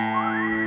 Música